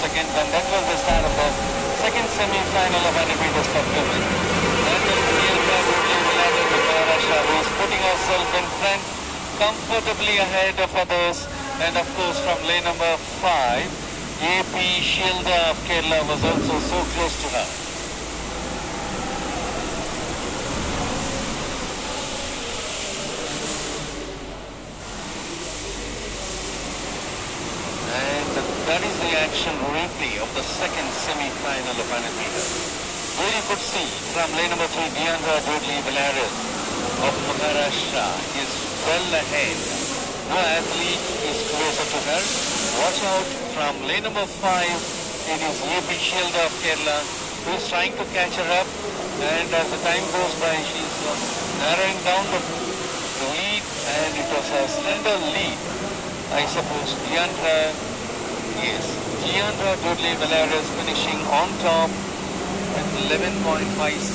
seconds and that was the start of the second semi-final of 100 meters for women. And the Priyanka Murali with Maharashtra who is putting herself in front comfortably ahead of others and of course from lane number 5 AP Shilda of Kerala was also so close to her. And that is the action replay of the second semi-final of 100 meters. Where you could see from lane number 3 Diandra Dudley Valladares of Maharashtra is well ahead. No athlete is closer to her. Watch out from lane number 5 it is AP Shilda of Kerala who is trying to catch her up and as the time goes by she is narrowing down the lead and it was a slender lead I suppose Diandra, yes, Diandra Dudley Valladares finishing on top with 11.5